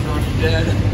George dead.